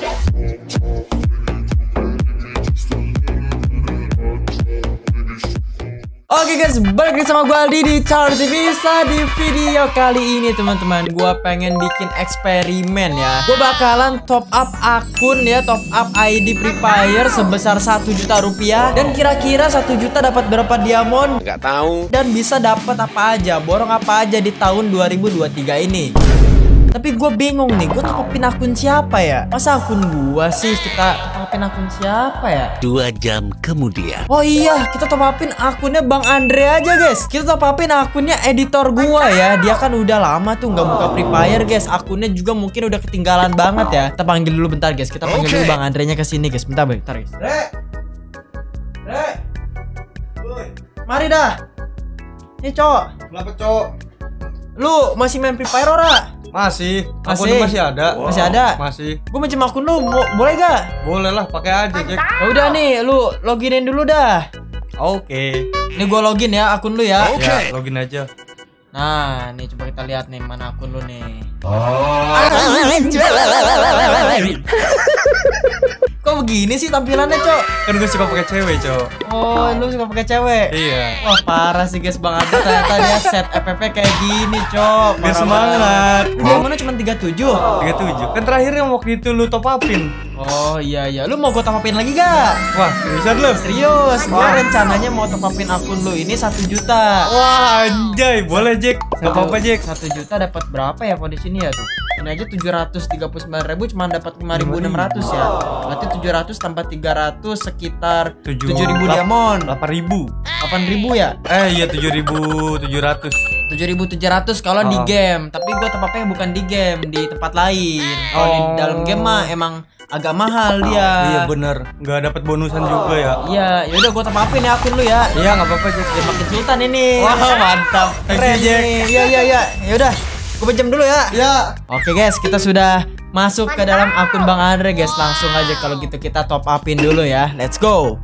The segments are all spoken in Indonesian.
Yes. Oke guys, balik lagi sama gue Aldi di Char TV Bisa di video kali ini teman-teman Gue pengen bikin eksperimen ya. Gue bakalan top up akun ya Top up ID Free Fire sebesar 1 juta rupiah. Dan kira-kira 1 juta dapat berapa diamond? Gak tahu. Dan bisa dapat apa aja Borong apa aja di tahun 2023 ini tapi gue bingung nih, gue top upin akun siapa ya? Masa akun gue sih kita top upin akun siapa ya? Dua jam kemudian. Oh iya, kita top upin akunnya Bang Andre aja guys. Kita top upin akunnya editor gua ya. Dia kan udah lama tuh nggak buka Free Fire guys. Akunnya juga mungkin udah ketinggalan banget ya. Kita panggil dulu bentar guys. Kita panggil dulu Bang Andre-nya ke sini guys. Bentar bentar guys. Re! Re! Mari dah. Nih cowok. Kenapa cowok? Lu masih main Free Fire ora? Masih. Masih. Akunnya masih ada. Masih ada? Masih. Gue minjem akun lu, mo- boleh gak? Boleh lah, pakai aja, Jack. Ya udah nih, lu loginin dulu dah Oke. Nih gua login ya akun lu ya Ya, login aja. Nah, nih coba kita lihat nih mana akun lu nih. Kok begini sih tampilannya, Cok? Kan gue suka pakai cewek, cowok. Oh, lu suka pakai cewek? Iya. Wah, parah sih guys, Bang Ade ternyata dia set FPP kayak gini, Cok. Biar Parah semangat. banget. Dia mana cuma 37? 37. Kan terakhir yang waktu itu lu top upin. Oh, iya iya. Lu mau gua top upin lagi gak? Wah, seriusan lu? Serius, gua rencananya mau top upin akun lu ini 1 juta. Wah, anjay. Boleh, Jack. Gak apa-apa, Jack. 1 juta dapat berapa ya kalau di sini ya tuh? Ini aja 739.000 ribu cuma dapat 5.600 ya. Berarti 700 tambah 300 sekitar Tujuh- 7.000 diamond. 8.000. 8.000 ya? Eh, iya 7.700. 7.700 kalau di Oh. game. Tapi gue tepatnya bukan di game, di tempat lain. Kalau di Oh. dalam game mah emang agak mahal dia. Iya, bener. Nggak dapat bonusan juga ya. Iya, yaudah gue tepapin ya akun lu ya. Iya, nggak apa-apa, Jack. Ya makin sultan ini. Wah, mantap. Keren Jack. Iya iya iya. Yaudah, gue pinjam dulu ya. Ya. Oke guys, kita sudah masuk ke dalam akun Bang Andre guys. Langsung aja kalau gitu kita top upin dulu ya. Let's go.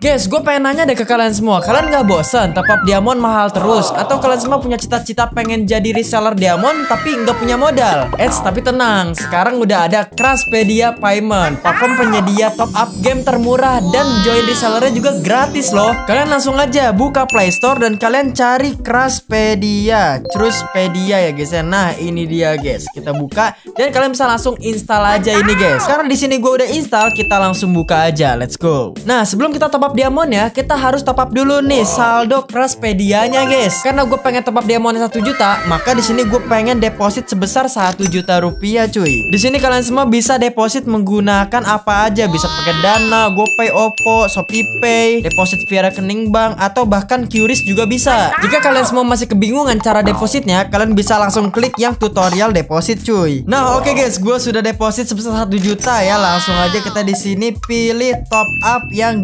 Guys, gue pengen nanya deh ke kalian semua. Kalian nggak bosan top up diamond mahal terus? Atau kalian semua punya cita-cita pengen jadi reseller diamond tapi nggak punya modal? Eits, tapi tenang. Sekarang udah ada Crashpedia Payment Platform penyedia top up game termurah Dan join resellernya juga gratis loh. Kalian langsung aja buka Play Store dan kalian cari Crashpedia. Crashpedia ya guys ya. Nah ini dia guys. Kita buka dan kalian bisa langsung install aja ini guys. Karena di sini gue udah install Kita langsung buka aja. Let's go. Nah sebelum kita top up diamond ya. Kita harus top up dulu nih saldo Crashpedia-nya guys. Karena gue pengen top up diamond 1 juta Maka di sini gue pengen deposit sebesar 1 juta rupiah cuy. Di sini kalian semua bisa deposit menggunakan apa aja. Bisa pakai Dana, GoPay, Oppo, ShopeePay Deposit via rekening bank Atau bahkan QRIS juga bisa. Jika kalian semua masih kebingungan cara depositnya Kalian bisa langsung klik yang tutorial deposit cuy. Nah oke guys. Gue sudah deposit sebesar 1 juta ya. Langsung aja kita di sini pilih top up yang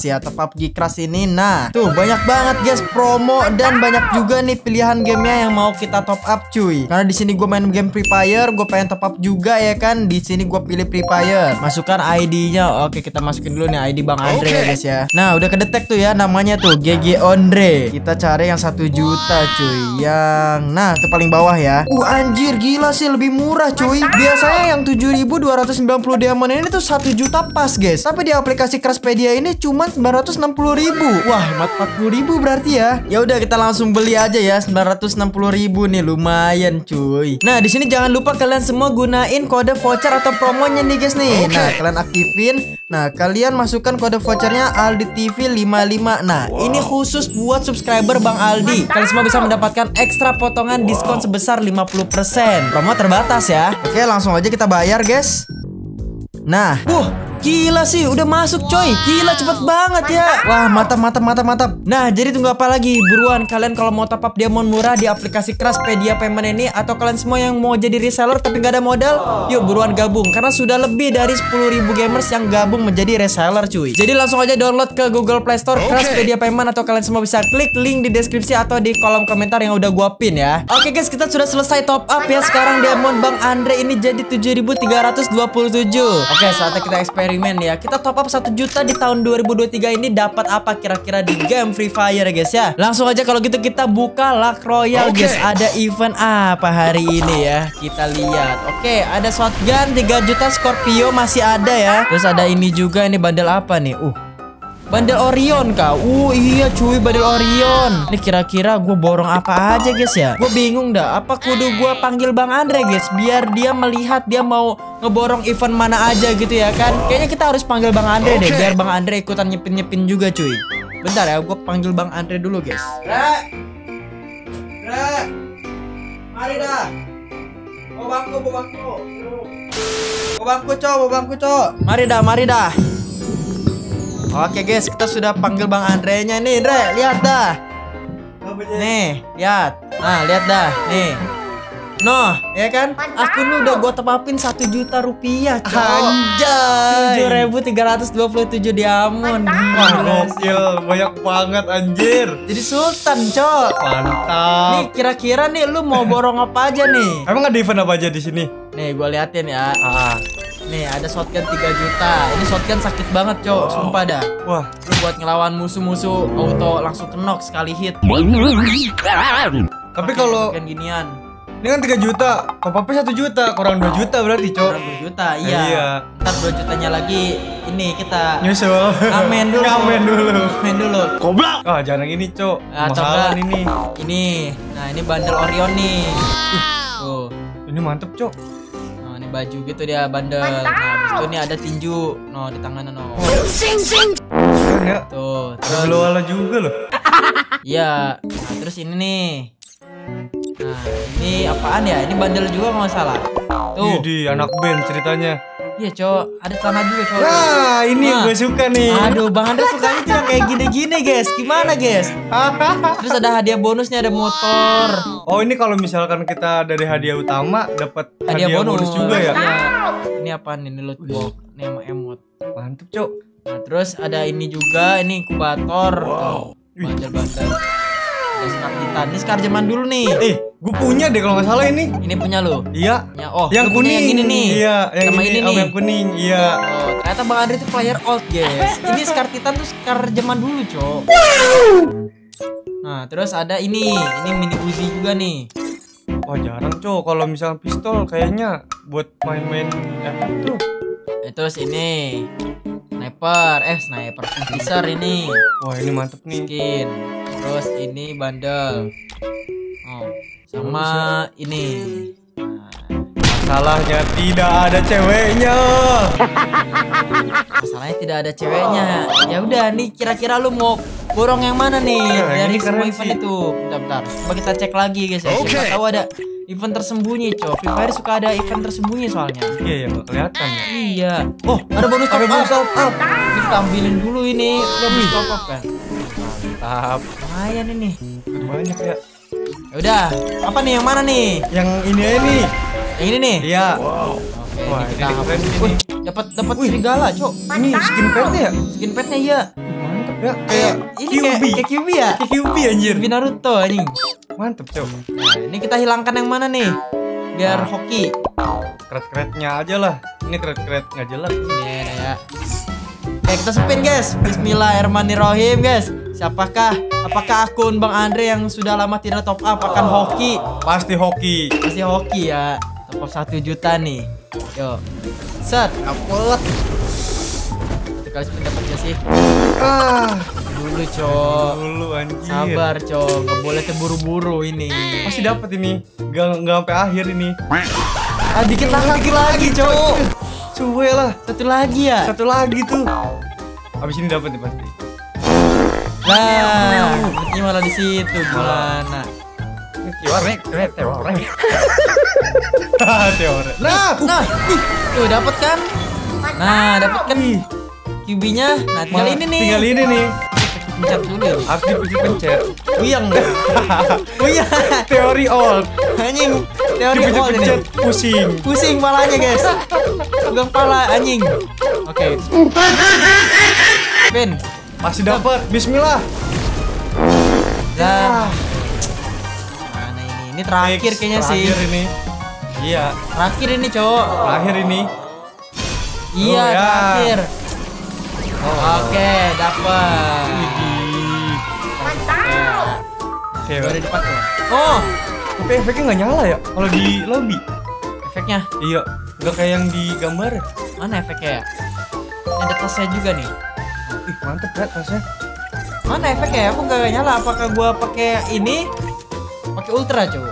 Gikras ya Top up Gikras ini. Nah tuh banyak banget guys promo Dan banyak juga nih pilihan gamenya yang mau kita top up cuy. Karena di sini gue main game Free Fire Gue pengen top up juga ya kan? Di sini gue pilih Free Fire. Masukkan ID-nya Oke kita masukin dulu nih ID Bang Andre ya guys ya. Nah udah kedetek tuh ya namanya tuh GG Andre. Kita cari yang 1 juta cuy. Yang Nah itu paling bawah ya. Uh anjir gila sih lebih murah cuy. Biasanya yang 7290 diamond ini tuh 1 juta pas guys. Tapi di aplikasi Crashpedia ini cuma 960 ribu. Wah hemat 40 ribu berarti ya. Ya udah kita langsung beli aja ya 960 ribu nih. Lumayan cuy. Nah di sini jangan lupa kalian semua gunain kode voucher atau promonya nih guys nih. Nah kalian aktifin. Nah kalian masukkan kode vouchernya Aldi TV 55 Nah ini khusus buat subscriber Bang Aldi. Kalian semua bisa mendapatkan ekstra potongan diskon sebesar 50% Promo terbatas ya. Oke langsung aja kita bayar guys. Nah, wah, gila sih, udah masuk coy. Gila cepet banget ya. Wah, mantap mantap mantap mantap. Nah, jadi tunggu apa lagi? Buruan kalian kalau mau top up diamond murah di aplikasi Crashpedia Payment ini atau kalian semua yang mau jadi reseller tapi nggak ada modal, yuk buruan gabung karena sudah lebih dari 10.000 gamers yang gabung menjadi reseller cuy. Jadi langsung aja download ke Google Play Store Crashpedia Payment atau kalian semua bisa klik link di deskripsi atau di kolom komentar yang udah gua pin ya. Oke guys, kita sudah selesai top up ya. Sekarang diamond Bang Andre ini jadi 7.327. Oke, saatnya kita eksperimen eksperimen ya. Kita top up 1 juta di tahun 2023 ini dapat apa kira-kira di game Free Fire ya guys ya. Langsung aja kalau gitu kita buka Luck Royale guys. Ada event apa hari ini ya? Kita lihat. Oke, ada shotgun 3 juta Scorpio masih ada ya. Terus ada ini juga ini bandel apa nih? Uh, Bandel Orion kah? Uh iya cuy bandel Orion. Ini kira-kira gue borong apa aja guys ya? Gue bingung dah Apa kudu gue panggil Bang Andre guys? Biar dia melihat dia mau ngeborong event mana aja gitu ya kan? Kayaknya kita harus panggil Bang Andre deh Biar Bang Andre ikutan nyepin-nyepin juga cuy. Bentar ya gue panggil Bang Andre dulu guys. Re! Re! Mari dah. Bawa bangku, bawa bangku Bawa bangku cowok, bawa bangku cowok Mari dah, mari dah Oke guys, kita sudah panggil Bang Andre nya nih, Andre, lihat dah. Nih, lihat. Nah, lihat dah, nih. Noh, ya kan? Aku lu udah gua tepapin satu juta rupiah, Anjay. Tujuh ribu tiga ratus dua puluh tujuh diamond. Wah, gokil. Banyak banget anjir. Jadi sultan, cok. Nih, Mantap. kira-kira nih lu mau borong apa aja nih? Emang ada event apa aja di sini? Nih, gua liatin ya. Ah. Nih, ada shotgun 3 juta. Ini shotgun sakit banget, cok. Sumpah dah. Wah, Lu buat ngelawan musuh-musuh auto langsung kenok sekali hit. tapi kalau Shotgun ginian. ini kan 3 juta, top up-nya 1 juta, kurang 2 juta berarti, Cok. Kurang 2 juta, iya. Iya. Ntar 2 jutanya lagi ini kita Nyusul. ngamen dulu. Ngamen dulu. Ngamen dulu. Ah, jangan yang ini, Cok. Nah, Mahalan enggak, ini. Ini. Nah, ini bandel Orion nih. Tuh. Ini mantep, Cok. Baju gitu dia bandel. Nah, habis itu ini ada tinju. No, di tangannya no. Keren ya. Tuh, terus bola juga loh. Iya. Nah, terus ini nih. Nah, ini apaan ya? Ini bandel juga kalau nggak salah. Tuh. Di anak band ceritanya. Iya, Cok. Ada celana juga, Cok. Nah, ini yang Nah. gue suka nih. Aduh, Bang Andre sukanya tuh yang kayak gini-gini, guys. Gimana, guys? Terus ada hadiah bonusnya, ada motor. Oh, ini kalau misalkan kita dari hadiah utama dapat Hadiah, hadiah, bonus. bonus. juga ya. Ini apa nih? Ini loot box. Ini sama emot. Mantep, Cok. Nah, terus ada ini juga, ini inkubator. Wow. Bandel-bandel. Ada Scar Titan. Ini Scar zaman dulu nih. Eh, gue punya deh kalau nggak salah ini. Ini punya lo. Iya. Ya, oh, yang punya kuning yang ini nih. Iya, yang Sama ini, ini nih. yang kuning. Iya. Oh, ternyata Bang Andre itu player old, guys. Ini Scar Titan tuh Scar zaman dulu, Cok. Nah, terus ada ini. Ini mini Uzi juga nih. Wah, jarang, Cok. Kalau misalkan pistol kayaknya buat main-main eh tuh. Eh, terus ini sniper, eh sniper teaser ini Wah, ini mantep nih. skin. Terus ini bandel. Oh, sama ini. Nah, Masalahnya tidak ada ceweknya. masalahnya tidak ada ceweknya. Ya udah nih kira-kira lu mau borong yang mana nih Nah, dari ini semua keren event sih. itu? Bentar, bentar. Coba kita cek lagi guys ya. Siapa tahu ada event tersembunyi, cow. Free Fire suka ada event tersembunyi soalnya. Iya, ya nggak kelihatan ya. Iya. Oh, ada bonus top Ada bonus up. top up. Kita ambilin dulu ini. Bonus top up kan. Tahap Lumayan ini. banyak ya. Ya udah, apa nih yang mana nih? Yang ini aja nih. Yang ini nih. Iya. Oke, Wah, ini kita ini. Wih, dapat dapat serigala, Cok. Ini skin petnya ya? Skin petnya iya. Ya. Kayak ini kayak kayak QB ya? Kayak QB anjir. QB Naruto anjing. Mantep, Cok. Nah, ini kita hilangkan yang mana nih? Biar Nah. hoki. Kret-kretnya aja lah. Ini kret-kret nggak jelas. Ini ada ya. Oke, kita spin, guys. Bismillahirrahmanirrahim, guys. Siapakah apakah akun Bang Andre yang sudah lama tidak top up akan hoki? Pasti hoki. Pasti hoki ya. Top up 1 juta nih. Yuk. Set. Dapet. Satu kali spin dapat gak sih? Ah, Dulu, Cok. dulu anjir. Sabar, Cok. Gak boleh terburu-buru ini. Pasti dapat ini. Gak nggak sampai akhir ini. Ah, dikit lagi, dikit lagi, Cok. Cuwe lah. Satu lagi ya. Satu lagi tuh. Abis ini dapat nih pasti. Lah, ini malah di situ gimana? Teori, teori. Teori. Nah, Nah, tuh dapat kan? Nah, dapat kan QB-nya. Nah, tinggal Ma- ini nih. Tinggal ini nih. Pencet dulu ya. Harus dipencet-pencet. Uyang. Uyang. Teori old. Anjing. Teori all ini. Pusing. Pusing palanya, guys. Pegang pala anjing. Oke. Spin. Masih dapat. Bismillah. Dah. Mana ini? Ini terakhir kayaknya sih. Terakhir ini. Iya, Terakhir ini, cowok. terakhir ini. Iya, Oh, ya. terakhir. Oh. Oke, dapat. Widih. Oke, Udah dipakai. Oh, tapi efeknya nggak nyala ya kalau di lobby. efeknya. Iya, nggak kayak yang di gambar. Mana efeknya ya? Ada tasnya juga nih. Ih, mantep ya tasnya. Mana efeknya ya? Aku nggak nyala. Apakah gua pakai ini? Pakai ultra, cuy.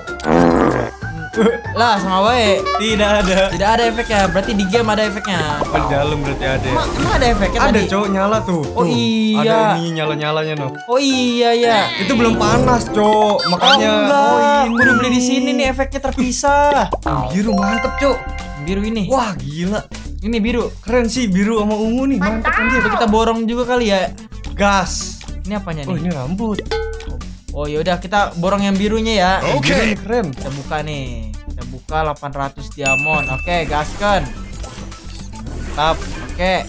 Lah, sama wae. Tidak ada. Tidak ada efeknya. Berarti di game ada efeknya. Oh, di dalam berarti ada. Emang, emang ada efeknya Ada tadi? cowok nyala tuh. Oh, Tuh, iya. Ada ini nyala-nyalanya no. Oh iya ya. Itu belum panas, Cok. Makanya oh, enggak. oh, Aku udah beli di sini nih efeknya terpisah. Biru mantep, Cok. Biru ini. Wah, gila. Ini biru. Keren sih biru sama ungu nih. Mantep anjir. Kita borong juga kali ya. Gas. Ini apanya Oh, nih? ini rambut. Oh yaudah kita borong yang birunya ya. Oke. Biru nih keren. Kita buka nih. Kita buka 800 diamond. Oke, gaskan. Tap. Oke.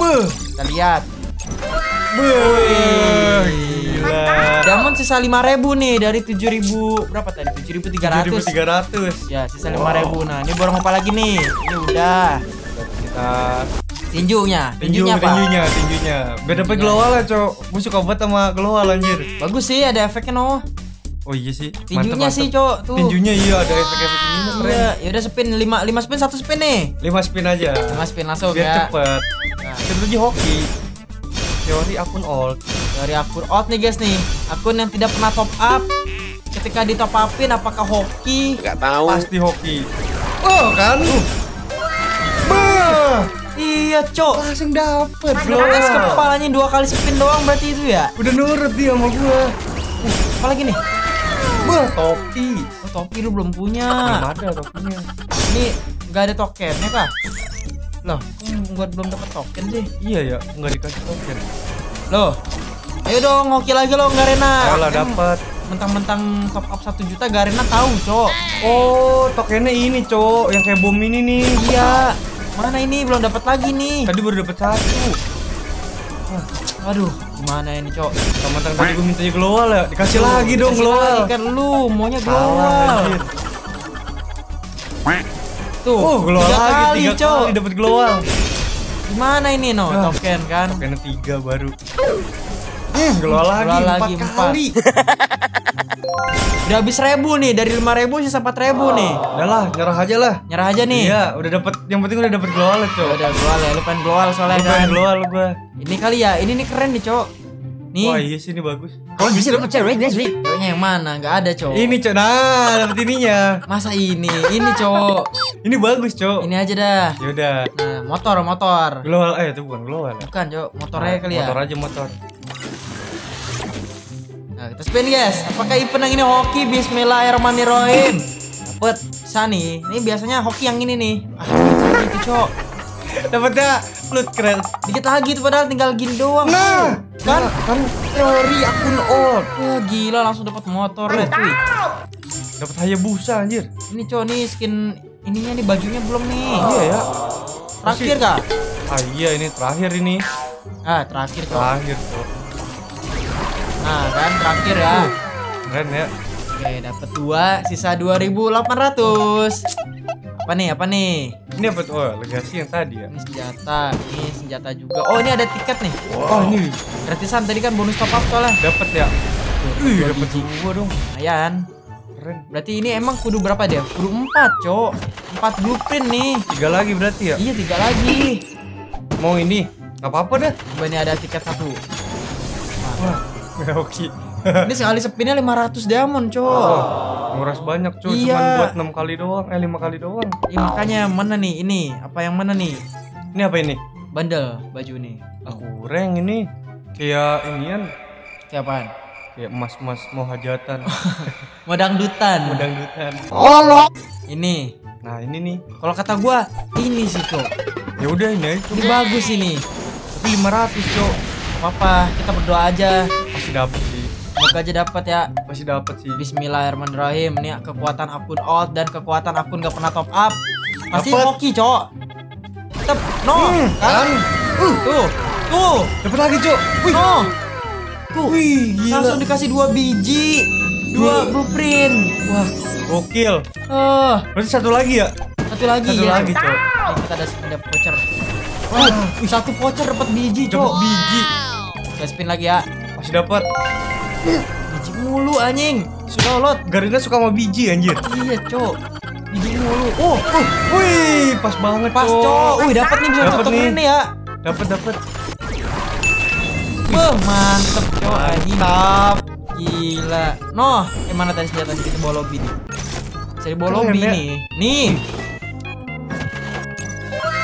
Beuh. Kita lihat. Beuh. Gila. Diamond sisa 5000 nih dari 7000 berapa tadi? 7300. 7300. Ya, sisa 5000. Nah, ini borong apa lagi nih? Ini udah. Kita Tinjunya. tinju Tinjunya apa? tinjunya, tinjunya. Biar dapet glowal Cok. Gue suka banget sama glowal anjir. Bagus sih ada efeknya no. Oh iya sih. Tinjunya sih, Cok. Tuh. Tinjunya iya ada efek-efek ini keren. Iya, yaudah spin 5 5 spin 1 spin nih. 5 spin aja. 5 spin langsung Biar ya. cepet. Nah. Terus lagi hoki. Teori akun old. Dari akun out nih guys nih. Akun yang tidak pernah top up. Ketika di top upin apakah hoki? Pasti hoki. Oh kan? Bah, Iya, Cok. langsung dapet Es glowal. kepalanya dua kali spin doang berarti itu ya. Udah nurut dia sama gua. Apa lagi nih? Bah, topi. Oh, topi lu belum punya. Belum ada topinya. Ini nggak ada tokennya kah? Loh, gua belum dapat token sih? Iya ya, nggak dikasih token. Loh. Ayo dong, hoki lagi lo Garena. Ayolah Em, dapat. Mentang-mentang top up 1 juta Garena tahu, Cok. Oh, tokennya ini, Cok, yang kayak bom ini nih. Iya. Mana ini belum dapat lagi nih. Tadi baru dapat satu. Aduh, gimana ini, Cok? Mentang tadi gua mintanya glowal ya, dikasih lagi dong glowal. lagi kan lu maunya global. Tuh, Oh, glowal tiga lagi, kali, tiga Cok. kali dapat glowal. Gimana ini no Ah. token kan? Tokennya tiga baru. Hmm, glowal lagi, Glowal empat lagi, empat. kali. Udah habis ribu nih dari lima ribu sisa empat ribu nih. Udah lah, nyerah aja lah. Nyerah aja nih. Iya, udah dapat. Yang penting udah dapat glowal, Ya Cok. Udah global ya, lu pengen global soalnya Gua pengen kan. glowal gua. Ini kali ya, ini nih keren nih cok. Nih, Wah, iya sih ini bagus. kalau bisa dapat cewek Ceweknya yang mana? Gak ada cok. Ini, Cok. Nah, dapat ininya. Masa ini? Ini cok. Ini bagus, Cok. Ini aja dah. Ya udah. Nah, motor motor. Glowal eh itu bukan glowal ya. Bukan cok, motornya kali ya. Motor aja motor. Nah, kita spin guys. Apakah event yang ini hoki? Bismillahirrahmanirrahim. Dapet bisa nih. Ini biasanya hoki yang ini nih. Ah, itu cok. Dapatnya flut keren. Dikit lagi tuh padahal tinggal gini doang. Nah, kan? kan teori akun old. Wah gila langsung dapat motor deh cuy. Dapat Hayabusa anjir. Ini cowok nih skin ininya nih bajunya belum nih. Iya ya. Terakhir kah? Ah iya ini terakhir ini. Ah terakhir cowok. Terakhir, Cok. Nah kan terakhir ya. Keren ya. Oke dapat dua sisa 2.800. Apa nih apa nih? Ini apa tuh? Oh, legasi yang tadi ya. Ini senjata, ini senjata juga. Oh ini ada tiket nih. Oh, ini Gratisan tadi kan bonus top up soalnya. dapat ya. Ih, dapat dua dong. Lumayan. Keren. Berarti ini emang kudu berapa dia? Kudu empat cok. Empat blueprint nih. Tiga lagi berarti ya. Iya tiga lagi. Mau ini? Gak apa-apa dah. Coba ini ada tiket satu. Wah, oke. Ini sekali sepinnya 500 diamond, cok. Oh, nguras banyak cuy, Iya. cuman buat 6 kali doang, eh 5 kali doang. Ini makanya mana nih? Ini apa yang mana nih? Ini apa ini? Bandel baju nih. Aku kurang ini. Kayak inian, Kayak apaan? kayak emas-emas mau hajatan, Mau dangdutan. dangdutan. Ini. Nah, ini nih. Kalau kata gua ini sih, cok. Ya udah ini aja. Ini bagus ini. Tapi 500, Cok. Apa? Kita berdoa aja. Pasti dapat sih. Semoga aja dapat ya. Pasti dapat sih. Bismillahirrahmanirrahim. Ini kekuatan akun out dan kekuatan akun gak pernah top up. Pasti Dapet. hoki, cok. Tep, no, Hmm, kan? Uh, tuh, tuh, Dapat lagi, Cok. Wih. no. Tuh, Wih, gila. langsung dikasih dua biji, dua blueprint. Wah, gokil. Oh, Berarti satu lagi ya? satu lagi Satu ya. lagi, Cok. Ini kita ada ada voucher. Wih, satu voucher dapat biji, Dapat cok. biji. Saya spin lagi ya. Masih dapat. Biji mulu anjing. Solot. Garina suka sama biji anjir. Iya, cok. Biji mulu. Oh, oh, Wih, pas banget, pas, cok. Wih, dapat nih bisa Dapet nih. ini ya. Dapat dapat. Beuh, mantep, cok. Anjing. Mantap. Gila. Noh, gimana tadi senjata kita bawa lobby nih? Dibawa Keren, lobby ya. nih. Nih.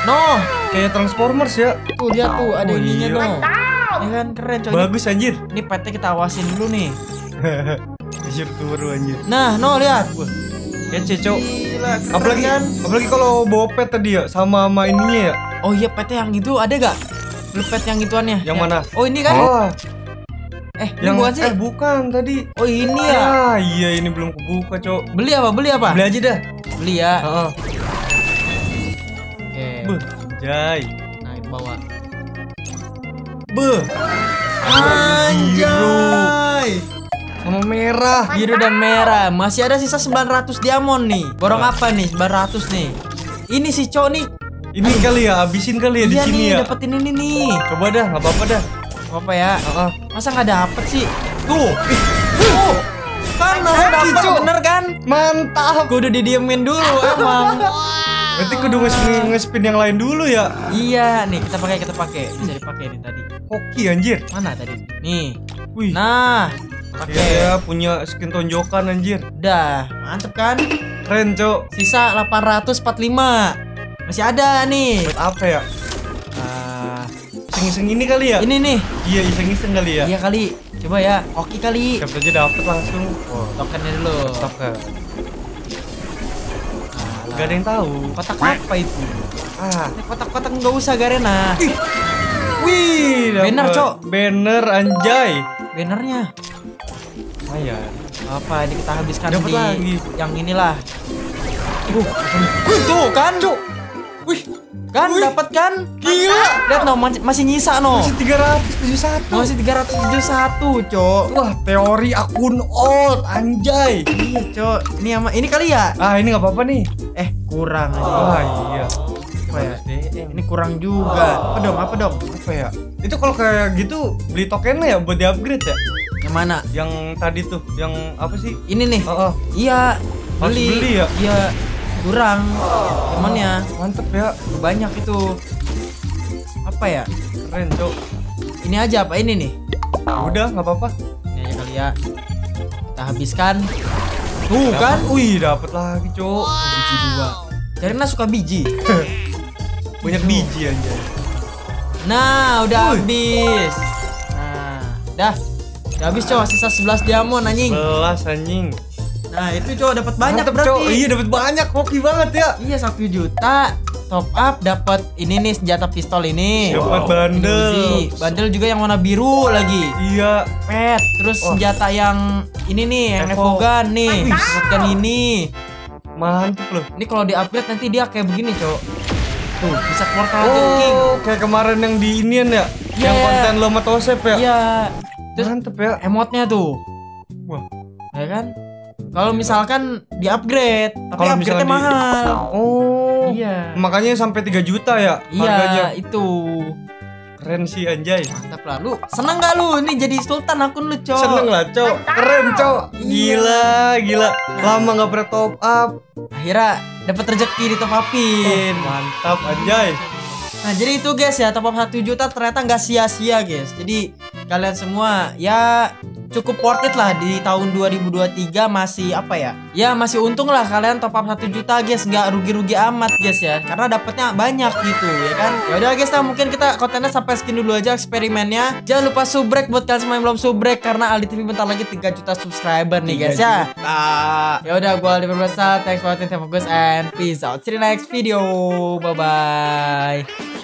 Noh, Kayak Transformers ya. tuh lihat tuh ada Oh, ininya iya. noh. Ya kan keren coy. Bagus anjir. ini petnya kita awasin dulu nih. Anjir turu anjir. Nah, noh lihat. Kece, Cok. Apalagi kan? apalagi kalau bawa pet tadi ya sama sama ininya ya. Oh iya petnya yang itu ada gak? Lu pet yang ituannya. Yang mana? Oh ini kan? Oh, Eh, ini yang bukan sih? eh bukan tadi. Oh ini ya. Ah, iya ini belum kebuka, Cok. Beli apa? Beli apa? Beli aja dah. Beli ya. Heeh. Oke. Beuh, anjay. Nah, itu bawa. Beuh. Anjay. Sama merah. Biru dan merah. Masih ada sisa 900 diamond nih. Borong apa nih? 900 nih. Ini si Cok nih. Ini kali ya, habisin kali ya di iya sini nih, ya. dapetin ini nih. Coba dah, nggak apa-apa dah. Apa ya? Heeh. Masa nggak dapet sih? Tuh. Tuh. Kan masa dapet bener kan? Mantap. Kudu didiemin dulu emang. Berarti kudu nge- nge-spin yang lain dulu ya. iya, nih kita pakai kita pakai. Bisa dipakai nih tadi. Hoki anjir. Mana tadi? Nih. Wih. Nah, pakai. ya punya skin tonjokan anjir. Udah, mantep kan? Keren, Cok. Sisa 845. Masih ada nih. Buat apa ya? Ah, Iseng-iseng ini kali ya? ini nih. Iya, iseng-iseng kali ya. Iya kali. Coba ya. Oke kali. Siapa aja dapet langsung. Oh, Tokennya dulu. Alah. Gak ada yang tahu. Kotak apa itu? Ah. Ini kotak-kotak nggak usah Garena. Wih, dapet. Banner, Cok. Banner anjay. Bannernya. Lumayan. Apa ini kita habiskan Dapat di lagi. yang inilah. Uh, tuh kan? Wih, Kan dapat kan? Gila. Lihat no masih, masih nyisa no. masih 371. Masih 371, Cok. Wah, teori akun old anjay. Iya, Cok. Ini sama ini kali ya? Ah, ini nggak apa-apa nih. Eh, kurang aja. Ah, iya. Apa ya? DM. Ini kurang juga. Apa dong? Apa dong? apa ya? Itu kalau kayak gitu beli tokennya ya buat di-upgrade ya? Yang mana? Yang tadi tuh, yang apa sih? Ini nih. Oh, oh. Iya, Harus beli. beli ya? Iya, kurang. Temennya mantep ya. banyak itu. Apa ya? Keren, Cok. Ini aja apa ini nih? Udah, nggak apa-apa. Aja kali ya. Kita habiskan. Tuh kan? Wih, dapet lagi, Cok. Biji dua. Karena suka biji. Banyak biji anjay. Nah, udah Wih. habis. Nah, dah. Udah habis cowok sisa 11 diamond anjing. Belas anjing. Nah, itu cowok dapat banyak Mantep, berarti. Cok. Iya, dapat banyak. Hoki banget ya. Iya, 1 juta. Top up dapat ini nih senjata pistol ini. Dapat bandel. Ini Uzi. Bandel juga yang warna biru lagi. Iya. Pet, terus Wah. senjata yang ini nih, yang Evo. Evogan nih. Wih. Shotgun ini. Mantep loh. Ini kalau di-upgrade nanti dia kayak begini, Cok. Tuh, bisa keluar King. Oh, kayak kemarin yang di inian ya. Iya. Yang konten lo sama Tosep ya. Iya. Terus Mantep ya. emotnya tuh. Wah. Ya kan? Kalau misalkan di-upgrade, tapi Kalau upgrade-nya misalkan di- mahal. Oh. Iya. Makanya sampai 3 juta ya harganya. Iya, itu. Keren sih anjay. Mantap lah. Lu seneng gak lu? Ini jadi sultan akun lu, Cok. Seneng lah, Cok. Keren, Cok. Gila, gila. Lama nggak pernah top up. Akhirnya dapat rezeki di top upin. Mantap anjay. Nah, jadi itu guys ya, top up 1 juta ternyata nggak sia-sia, guys. Jadi kalian semua ya cukup worth it lah di tahun 2023 masih apa ya? Ya masih untung lah kalian top up 1 juta guys, nggak rugi-rugi amat guys ya. Karena dapatnya banyak gitu ya kan. Ya udah guys, nah mungkin kita kontennya sampai segini dulu aja eksperimennya. Jangan lupa subrek buat kalian semua yang belum subrek karena Aldi TV bentar lagi 3 juta subscriber nih guys ya. Nah. Ya udah gua Aldi Perbasa, thanks for watching, thank you guys and peace out. See you next video. Bye bye.